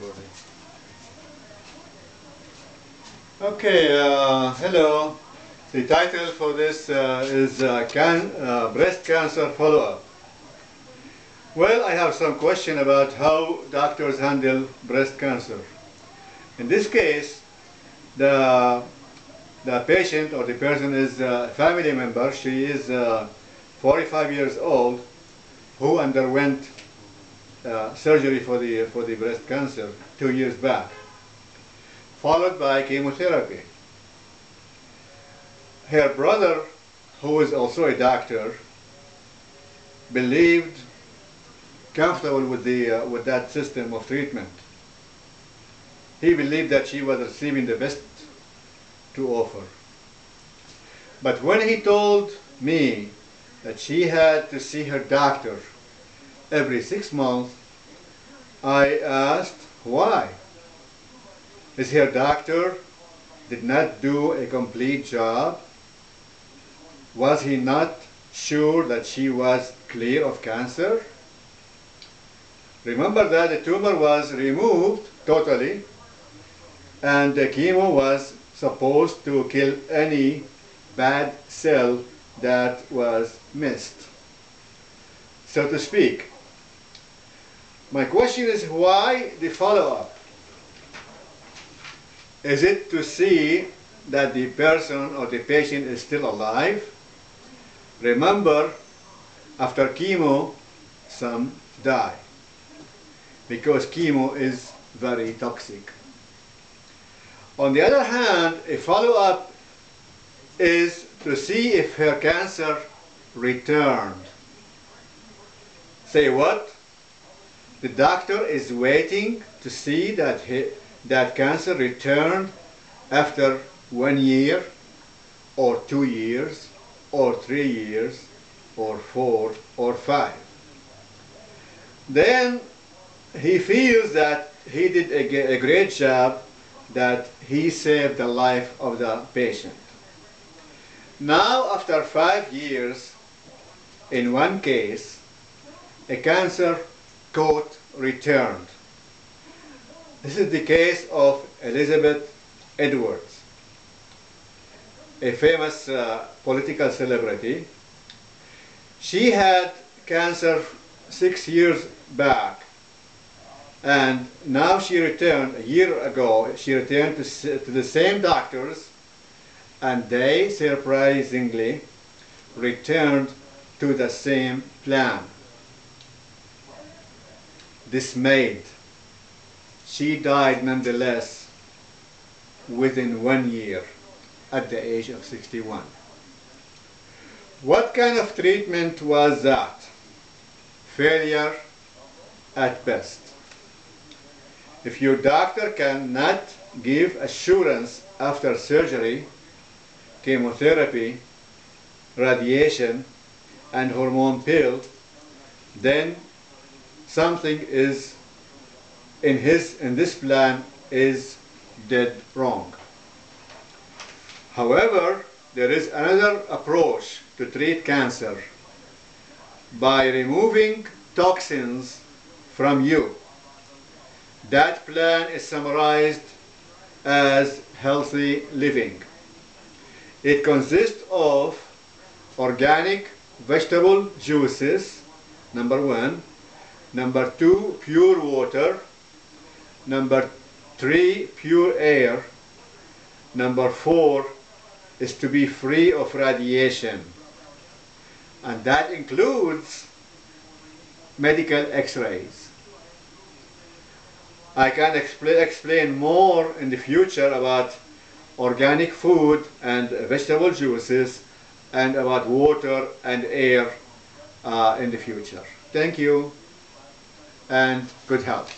recording. Okay, uh, hello. The title for this uh, is uh, can, uh, Breast Cancer Follow-Up. Well, I have some question about how doctors handle breast cancer. In this case, the, the patient or the person is a family member. She is uh, 45 years old who underwent uh, surgery for the, for the breast cancer two years back, followed by chemotherapy. Her brother, who is also a doctor, believed comfortable with, the, uh, with that system of treatment. He believed that she was receiving the best to offer. But when he told me that she had to see her doctor every six months, I asked why. Is her doctor did not do a complete job? Was he not sure that she was clear of cancer? Remember that the tumor was removed totally and the chemo was supposed to kill any bad cell that was missed, so to speak. My question is why the follow-up? Is it to see that the person or the patient is still alive? Remember, after chemo, some die because chemo is very toxic. On the other hand, a follow-up is to see if her cancer returned. Say what? The doctor is waiting to see that, he, that cancer returned after one year or two years or three years or four or five. Then he feels that he did a, a great job that he saved the life of the patient. Now, after five years, in one case, a cancer coat returned. This is the case of Elizabeth Edwards, a famous uh, political celebrity. She had cancer six years back and now she returned, a year ago, she returned to, to the same doctors and they surprisingly returned to the same plan. Dismayed, she died nonetheless within one year at the age of 61. What kind of treatment was that? Failure at best. If your doctor cannot give assurance after surgery, chemotherapy, radiation, and hormone pill, then something is in his in this plan is dead wrong. However, there is another approach to treat cancer by removing toxins from you. That plan is summarized as healthy living. It consists of organic vegetable juices, number one, number two, pure water, number three, pure air, number four is to be free of radiation. And that includes medical x-rays. I can expl explain more in the future about organic food and vegetable juices and about water and air uh, in the future. Thank you and good health.